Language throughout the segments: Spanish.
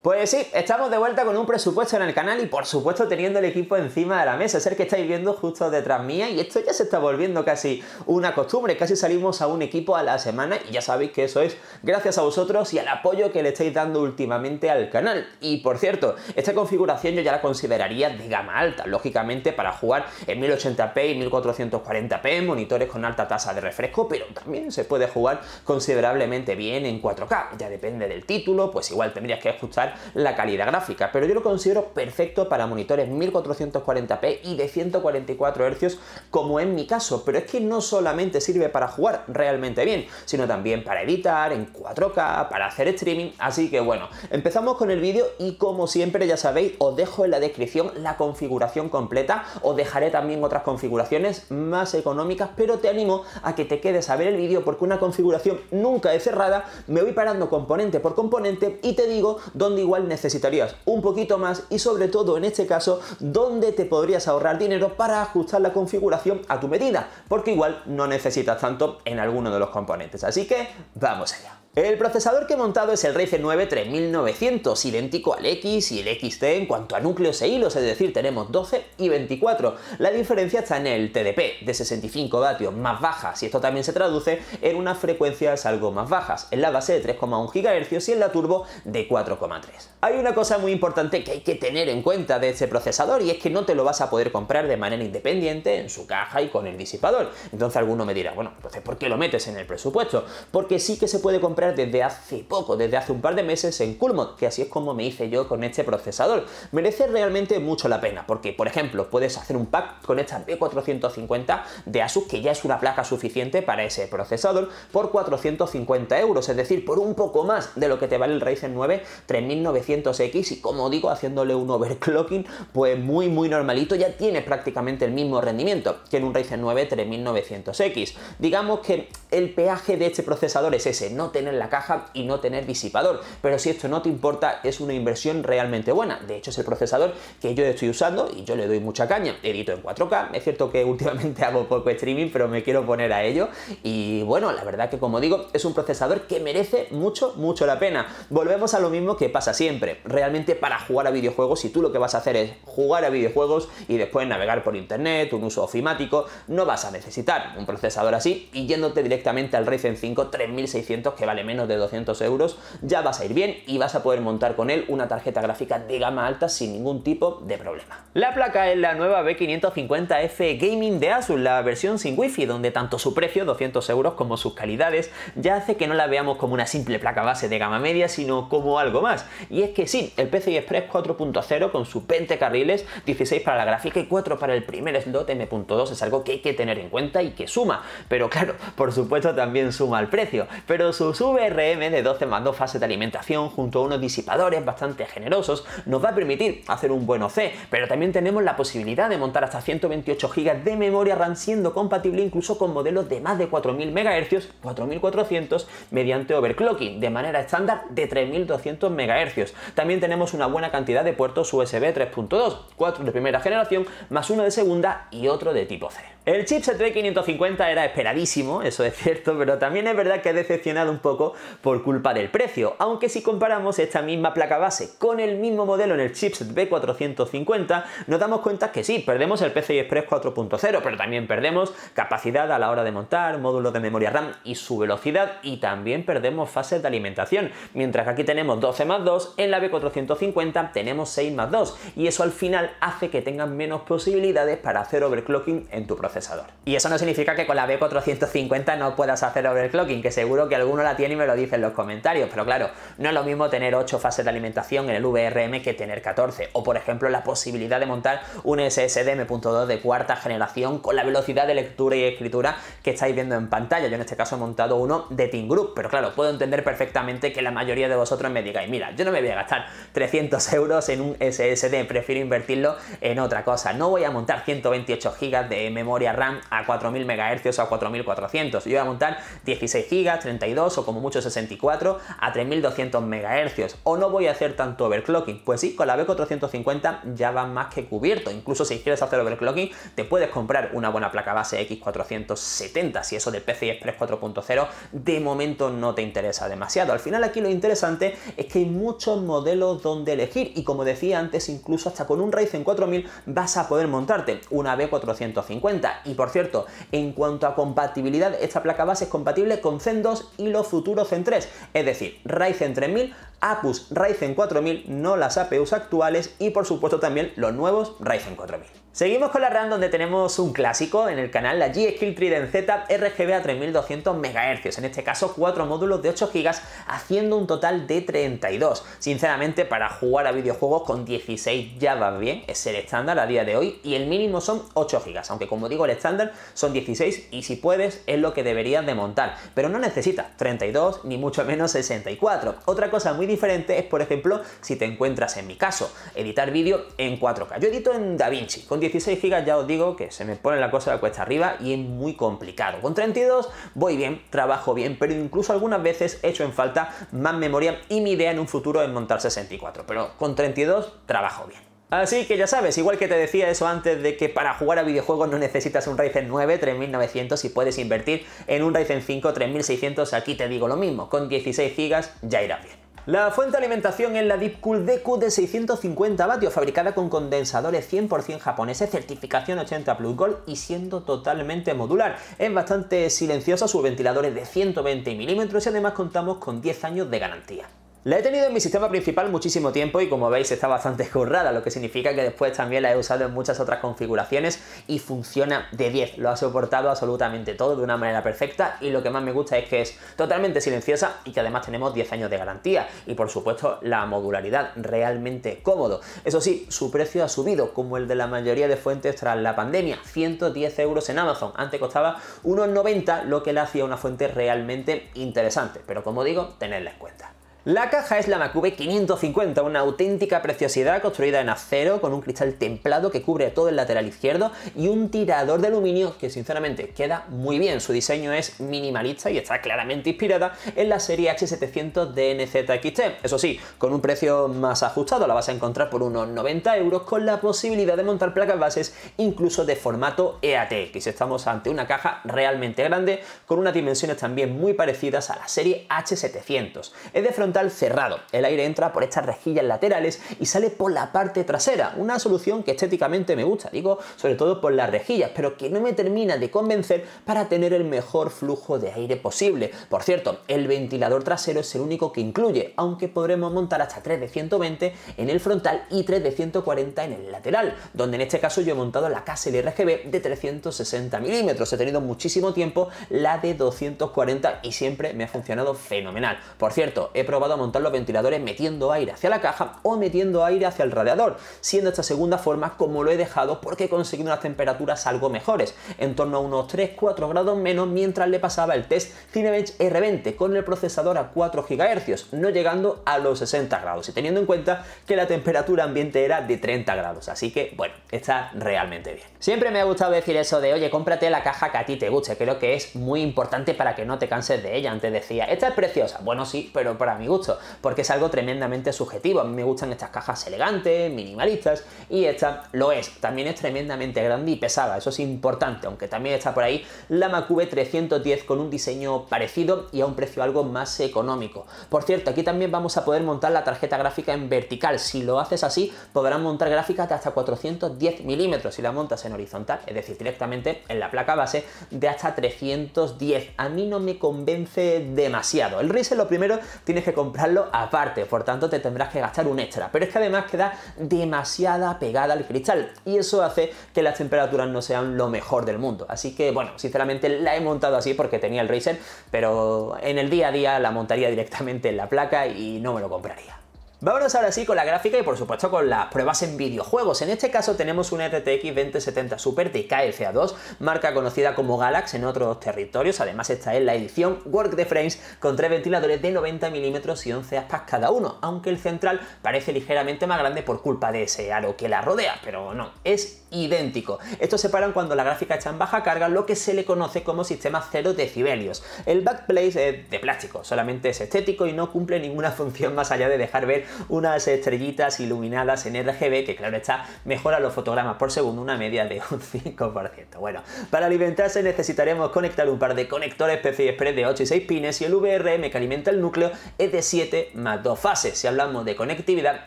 Pues sí, estamos de vuelta con un presupuesto en el canal y por supuesto teniendo el equipo encima de la mesa, es el que estáis viendo justo detrás mía y esto ya se está volviendo casi una costumbre, casi salimos a un equipo a la semana y ya sabéis que eso es gracias a vosotros y al apoyo que le estáis dando últimamente al canal. Y por cierto, esta configuración yo ya la consideraría de gama alta, lógicamente para jugar en 1080p y 1440p, monitores con alta tasa de refresco, pero también se puede jugar considerablemente bien en 4K, ya depende del título, pues igual tendrías que ajustar la calidad gráfica, pero yo lo considero perfecto para monitores 1440p y de 144 Hz como en mi caso, pero es que no solamente sirve para jugar realmente bien, sino también para editar en 4K, para hacer streaming, así que bueno, empezamos con el vídeo y como siempre ya sabéis, os dejo en la descripción la configuración completa, os dejaré también otras configuraciones más económicas, pero te animo a que te quedes a ver el vídeo porque una configuración nunca es cerrada, me voy parando componente por componente y te digo dónde igual necesitarías un poquito más y sobre todo en este caso donde te podrías ahorrar dinero para ajustar la configuración a tu medida, porque igual no necesitas tanto en alguno de los componentes. Así que vamos allá. El procesador que he montado es el Ryzen 9 3900, idéntico al X y el XT en cuanto a núcleos e hilos, es decir, tenemos 12 y 24. La diferencia está en el TDP, de 65 vatios más bajas, y esto también se traduce en unas frecuencias algo más bajas, en la base de 3,1 GHz y en la turbo de 4,3. Hay una cosa muy importante que hay que tener en cuenta de este procesador y es que no te lo vas a poder comprar de manera independiente en su caja y con el disipador. Entonces alguno me dirá, bueno, entonces ¿por qué lo metes en el presupuesto? Porque sí que se puede comprar desde hace poco, desde hace un par de meses en Coolmod, que así es como me hice yo con este procesador. Merece realmente mucho la pena, porque por ejemplo puedes hacer un pack con esta B450 de Asus, que ya es una placa suficiente para ese procesador, por 450 euros, es decir, por un poco más de lo que te vale el Ryzen 9 3900X y como digo, haciéndole un overclocking, pues muy muy normalito, ya tiene prácticamente el mismo rendimiento que en un Ryzen 9 3900X. Digamos que el peaje de este procesador es ese, no tener la caja y no tener disipador. Pero si esto no te importa, es una inversión realmente buena. De hecho, es el procesador que yo estoy usando y yo le doy mucha caña. Edito en 4K, es cierto que últimamente hago poco streaming, pero me quiero poner a ello. Y bueno, la verdad que como digo, es un procesador que merece mucho, mucho la pena. Volvemos a lo mismo que pasa siempre. Realmente para jugar a videojuegos, si tú lo que vas a hacer es jugar a videojuegos y después navegar por internet, un uso ofimático, no vas a necesitar un procesador así y yéndote directamente al Ryzen 5 3600 que vale menos de 200 euros, ya vas a ir bien y vas a poder montar con él una tarjeta gráfica de gama alta sin ningún tipo de problema. La placa es la nueva B550F Gaming de Asus, la versión sin wifi, donde tanto su precio, 200 euros, como sus calidades, ya hace que no la veamos como una simple placa base de gama media, sino como algo más. Y es que sí, el PCI Express 4.0 con sus 20 carriles, 16 para la gráfica y 4 para el primer slot M.2 es algo que hay que tener en cuenta y que suma. Pero claro, por supuesto también suma el precio. Pero sus VRM de 12 más 2 fases de alimentación junto a unos disipadores bastante generosos nos va a permitir hacer un buen OC, pero también tenemos la posibilidad de montar hasta 128 GB de memoria RAM siendo compatible incluso con modelos de más de 4000 MHz, 4400 mediante overclocking, de manera estándar de 3200 MHz. También tenemos una buena cantidad de puertos USB 3.2, 4 de primera generación más uno de segunda y otro de tipo C. El chipset B550 era esperadísimo, eso es cierto, pero también es verdad que ha decepcionado un poco por culpa del precio, aunque si comparamos esta misma placa base con el mismo modelo en el chipset B450, nos damos cuenta que sí, perdemos el PCI Express 4.0, pero también perdemos capacidad a la hora de montar, módulos de memoria RAM y su velocidad, y también perdemos fases de alimentación, mientras que aquí tenemos 12 más 2, en la B450 tenemos 6 más 2, y eso al final hace que tengan menos posibilidades para hacer overclocking en tu procesador. Y eso no significa que con la B450 no puedas hacer overclocking, que seguro que alguno la tiene y me lo dice en los comentarios, pero claro, no es lo mismo tener 8 fases de alimentación en el VRM que tener 14, o por ejemplo la posibilidad de montar un SSD M.2 de cuarta generación con la velocidad de lectura y escritura que estáis viendo en pantalla. Yo en este caso he montado uno de Team Group, pero claro, puedo entender perfectamente que la mayoría de vosotros me digáis, mira, yo no me voy a gastar 300 euros en un SSD, prefiero invertirlo en otra cosa. No voy a montar 128 GB de memoria RAM a 4000 MHz o a 4400. Yo voy a montar 16 GB, 32 o como como mucho 64 a 3200 MHz. O no voy a hacer tanto overclocking. Pues sí, con la B450 ya va más que cubierto. Incluso si quieres hacer overclocking, te puedes comprar una buena placa base X470. Si eso de PCI Express 4.0 de momento no te interesa demasiado. Al final aquí lo interesante es que hay muchos modelos donde elegir y como decía antes, incluso hasta con un Ryzen 4000 vas a poder montarte una B450. Y por cierto, en cuanto a compatibilidad, esta placa base es compatible con Zen 2 y los futuros Zen 3, es decir, Ryzen 3000, Apus Ryzen 4000, no las APUs actuales y por supuesto también los nuevos Ryzen 4000. Seguimos con la RAM donde tenemos un clásico en el canal, la G-Skill Trident Z RGB a 3200 MHz, en este caso 4 módulos de 8 GB haciendo un total de 32. Sinceramente para jugar a videojuegos con 16 ya va bien, es el estándar a día de hoy y el mínimo son 8 GB, aunque como digo el estándar son 16 y si puedes es lo que deberías de montar, pero no necesitas 32 ni mucho menos 64. Otra cosa muy diferente es por ejemplo si te encuentras en mi caso, editar vídeo en 4K. Yo edito en DaVinci con 16 GB ya os digo que se me pone la cosa de cuesta arriba y es muy complicado. Con 32 voy bien, trabajo bien, pero incluso algunas veces he hecho en falta más memoria y mi idea en un futuro es montar 64, pero con 32 trabajo bien. Así que ya sabes, igual que te decía eso antes de que para jugar a videojuegos no necesitas un Ryzen 9 3900 y puedes invertir en un Ryzen 5 3600, aquí te digo lo mismo, con 16 GB ya irá bien. La fuente de alimentación es la Deepcool DQ de 650 vatios, fabricada con condensadores 100% japoneses, certificación 80 Plus Gold y siendo totalmente modular. Es bastante silenciosa, su ventilador es de 120 milímetros y además contamos con 10 años de garantía. La he tenido en mi sistema principal muchísimo tiempo y como veis está bastante currada, lo que significa que después también la he usado en muchas otras configuraciones y funciona de 10. Lo ha soportado absolutamente todo de una manera perfecta y lo que más me gusta es que es totalmente silenciosa y que además tenemos 10 años de garantía y por supuesto la modularidad realmente cómodo. Eso sí, su precio ha subido como el de la mayoría de fuentes tras la pandemia, 110 euros en Amazon. Antes costaba unos 90, lo que le hacía una fuente realmente interesante, pero como digo, tenedla en cuenta. La caja es la Macube 550, una auténtica preciosidad construida en acero con un cristal templado que cubre todo el lateral izquierdo y un tirador de aluminio que sinceramente queda muy bien. Su diseño es minimalista y está claramente inspirada en la serie H700 de NZXT. Eso sí, con un precio más ajustado, la vas a encontrar por unos 90 euros con la posibilidad de montar placas bases incluso de formato EATX. Estamos ante una caja realmente grande con unas dimensiones también muy parecidas a la serie H700. Es de cerrado. El aire entra por estas rejillas laterales y sale por la parte trasera. Una solución que estéticamente me gusta, digo, sobre todo por las rejillas, pero que no me termina de convencer para tener el mejor flujo de aire posible. Por cierto, el ventilador trasero es el único que incluye, aunque podremos montar hasta 3 de 120 en el frontal y 3 de 140 en el lateral, donde en este caso yo he montado la KSL RGB de 360 milímetros. He tenido muchísimo tiempo la de 240 y siempre me ha funcionado fenomenal. Por cierto, he probado a montar los ventiladores metiendo aire hacia la caja o metiendo aire hacia el radiador, siendo esta segunda forma como lo he dejado porque he conseguido unas temperaturas algo mejores, en torno a unos 3-4 grados menos mientras le pasaba el test Cinebench R20 con el procesador a 4 GHz, no llegando a los 60 grados y teniendo en cuenta que la temperatura ambiente era de 30 grados, así que bueno, está realmente bien. Siempre me ha gustado decir eso de, oye, cómprate la caja que a ti te guste, creo que es muy importante para que no te canses de ella. Antes decía, esta es preciosa, bueno sí, pero para gusto porque es algo tremendamente subjetivo. A mí me gustan estas cajas elegantes, minimalistas, y esta lo es. También es tremendamente grande y pesada, eso es importante, aunque también está por ahí la Macube 310 con un diseño parecido y a un precio algo más económico. Por cierto, aquí también vamos a poder montar la tarjeta gráfica en vertical. Si lo haces así, podrás montar gráficas de hasta 410 milímetros si la montas en horizontal, es decir, directamente en la placa base de hasta 310. A mí no me convence demasiado. El Razer lo primero tienes que comprar aparte, por tanto te tendrás que gastar un extra. Pero es que además queda demasiada pegada al cristal y eso hace que las temperaturas no sean lo mejor del mundo. Así que bueno, sinceramente la he montado así porque tenía el Razer, pero en el día a día la montaría directamente en la placa y no me lo compraría. Vámonos ahora sí con la gráfica y por supuesto con las pruebas en videojuegos. En este caso tenemos una RTX 2070 Super de KFA2, marca conocida como Galax en otros territorios. Además esta es la edición Work the Frames con tres ventiladores de 90 milímetros y 11 aspas cada uno, aunque el central parece ligeramente más grande por culpa de ese aro que la rodea, pero no, es idéntico. Estos se paran cuando la gráfica está en baja carga, lo que se le conoce como sistema 0 decibelios. El backplace es de plástico, solamente es estético y no cumple ninguna función más allá de dejar ver unas estrellitas iluminadas en RGB que claro está mejora los fotogramas por segundo una media de un 5%. Bueno, para alimentarse necesitaremos conectar un par de conectores PCI Express de 8 y 6 pines y el VRM que alimenta el núcleo es de 7 más 2 fases. Si hablamos de conectividad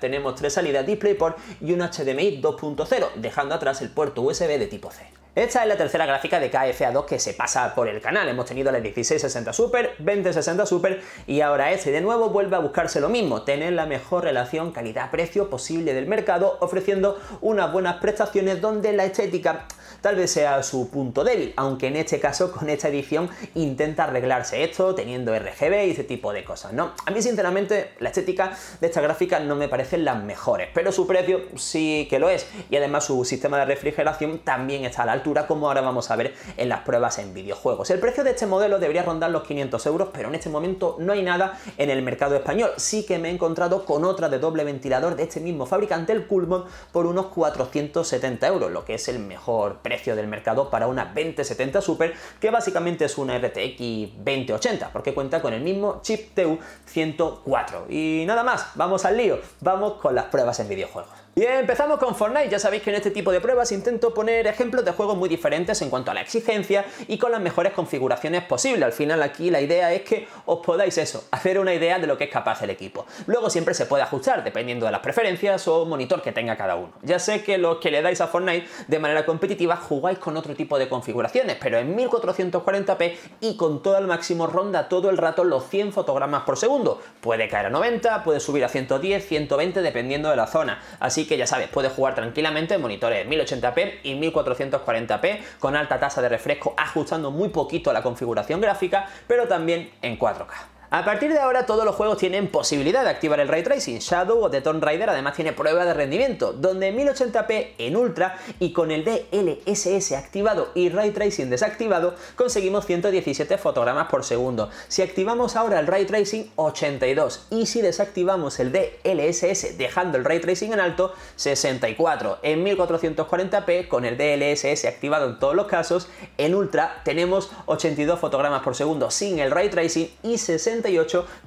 tenemos tres salidas DisplayPort y un HDMI 2.0 dejando atrás el puerto USB de tipo C. Esta es la tercera gráfica de KFA2 que se pasa por el canal. Hemos tenido la 1660 Super, 2060 Super y ahora este. de nuevo vuelve a buscarse lo mismo, tener la mejor relación calidad-precio posible del mercado, ofreciendo unas buenas prestaciones donde la estética tal vez sea su punto débil, aunque en este caso con esta edición intenta arreglarse esto teniendo RGB y ese tipo de cosas, ¿no? A mí sinceramente la estética de esta gráfica no me parecen las mejores, pero su precio sí que lo es y además su sistema de refrigeración también está a la altura como ahora vamos a ver en las pruebas en videojuegos. El precio de este modelo debería rondar los 500 euros, pero en este momento no hay nada en el mercado español. Sí que me he encontrado con otra de doble ventilador de este mismo fabricante, el Coolmont, por unos 470 euros, lo que es el mejor precio precio del mercado para una 2070 Super, que básicamente es una RTX 2080, porque cuenta con el mismo chip TU 104. Y nada más, vamos al lío, vamos con las pruebas en videojuegos. Y empezamos con Fortnite, ya sabéis que en este tipo de pruebas intento poner ejemplos de juegos muy diferentes en cuanto a la exigencia y con las mejores configuraciones posibles. Al final aquí la idea es que os podáis eso, hacer una idea de lo que es capaz el equipo. Luego siempre se puede ajustar dependiendo de las preferencias o monitor que tenga cada uno. Ya sé que los que le dais a Fortnite de manera competitiva jugáis con otro tipo de configuraciones, pero en 1440p y con todo el máximo ronda todo el rato los 100 fotogramas por segundo. Puede caer a 90, puede subir a 110, 120 dependiendo de la zona. Así Así que ya sabes, puedes jugar tranquilamente en monitores 1080p y 1440p con alta tasa de refresco, ajustando muy poquito la configuración gráfica, pero también en 4K. A partir de ahora todos los juegos tienen posibilidad de activar el Ray Tracing. Shadow o The Tomb Raider además tiene prueba de rendimiento, donde en 1080p en Ultra y con el DLSS activado y Ray Tracing desactivado conseguimos 117 fotogramas por segundo. Si activamos ahora el Ray Tracing 82 y si desactivamos el DLSS dejando el Ray Tracing en alto 64. En 1440p con el DLSS activado en todos los casos, en Ultra tenemos 82 fotogramas por segundo sin el Ray Tracing y 60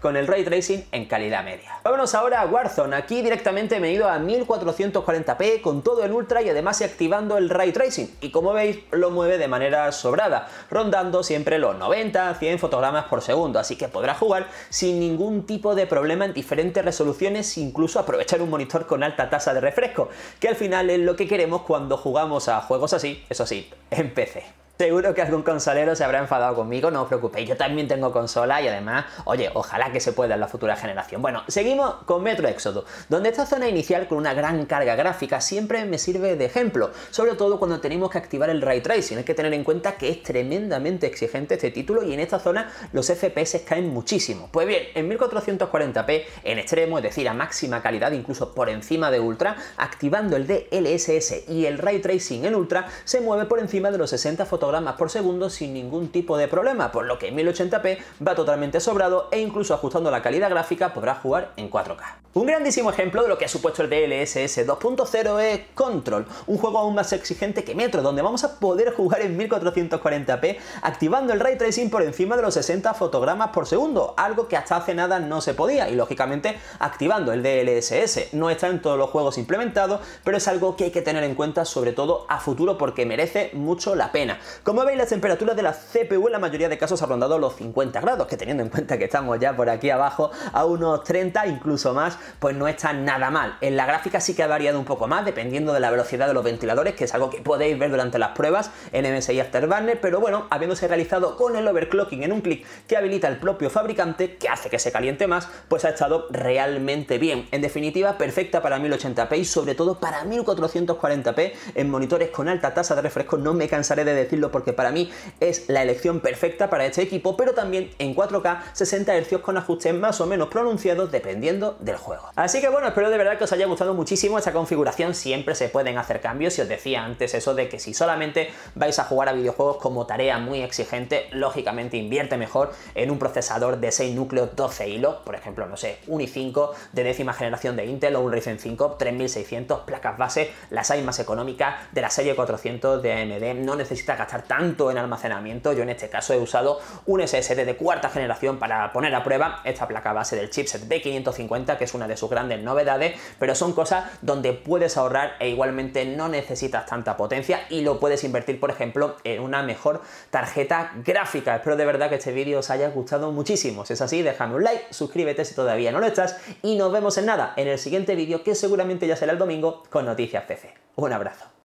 con el Ray Tracing en calidad media. Vámonos ahora a Warzone. Aquí directamente me he ido a 1440p con todo el Ultra y además activando el Ray Tracing. Y como veis, lo mueve de manera sobrada, rondando siempre los 90, 100 fotogramas por segundo. Así que podrá jugar sin ningún tipo de problema en diferentes resoluciones, incluso aprovechar un monitor con alta tasa de refresco, que al final es lo que queremos cuando jugamos a juegos así, eso sí, en PC. Seguro que algún consolero se habrá enfadado conmigo, no os preocupéis, yo también tengo consola y además, oye, ojalá que se pueda en la futura generación. Bueno, seguimos con Metro Exodus, donde esta zona inicial con una gran carga gráfica siempre me sirve de ejemplo, sobre todo cuando tenemos que activar el Ray Tracing, hay que tener en cuenta que es tremendamente exigente este título y en esta zona los FPS caen muchísimo. Pues bien, en 1440p en extremo, es decir, a máxima calidad, incluso por encima de Ultra, activando el DLSS y el Ray Tracing en Ultra, se mueve por encima de los 60 fotogramas fotogramas por segundo sin ningún tipo de problema, por lo que en 1080p va totalmente sobrado e incluso ajustando la calidad gráfica podrá jugar en 4K. Un grandísimo ejemplo de lo que ha supuesto el DLSS 2.0 es Control, un juego aún más exigente que Metro, donde vamos a poder jugar en 1440p activando el Ray Tracing por encima de los 60 fotogramas por segundo, algo que hasta hace nada no se podía, y lógicamente activando el DLSS. No está en todos los juegos implementado, pero es algo que hay que tener en cuenta sobre todo a futuro porque merece mucho la pena. Como veis, las temperaturas de la CPU en la mayoría de casos ha rondado los 50 grados, que teniendo en cuenta que estamos ya por aquí abajo a unos 30, incluso más, pues no está nada mal. En la gráfica sí que ha variado un poco más, dependiendo de la velocidad de los ventiladores, que es algo que podéis ver durante las pruebas en MSI Afterburner, pero bueno, habiéndose realizado con el overclocking en un clic que habilita el propio fabricante, que hace que se caliente más, pues ha estado realmente bien. En definitiva, perfecta para 1080p y sobre todo para 1440p en monitores con alta tasa de refresco, no me cansaré de decirlo porque para mí es la elección perfecta para este equipo, pero también en 4K 60 Hz con ajustes más o menos pronunciados dependiendo del juego. Así que bueno, espero de verdad que os haya gustado muchísimo esta configuración, siempre se pueden hacer cambios, y os decía antes eso de que si solamente vais a jugar a videojuegos como tarea muy exigente, lógicamente invierte mejor en un procesador de 6 núcleos 12 hilos, por ejemplo, no sé, un i5 de décima generación de Intel o un Ryzen 5 3600 placas base, las hay más económicas de la serie 400 de AMD, no necesita tanto en almacenamiento, yo en este caso he usado un SSD de cuarta generación para poner a prueba esta placa base del chipset B550, que es una de sus grandes novedades, pero son cosas donde puedes ahorrar e igualmente no necesitas tanta potencia y lo puedes invertir, por ejemplo, en una mejor tarjeta gráfica. Espero de verdad que este vídeo os haya gustado muchísimo. Si es así, déjame un like, suscríbete si todavía no lo estás y nos vemos en nada en el siguiente vídeo que seguramente ya será el domingo con Noticias PC. Un abrazo.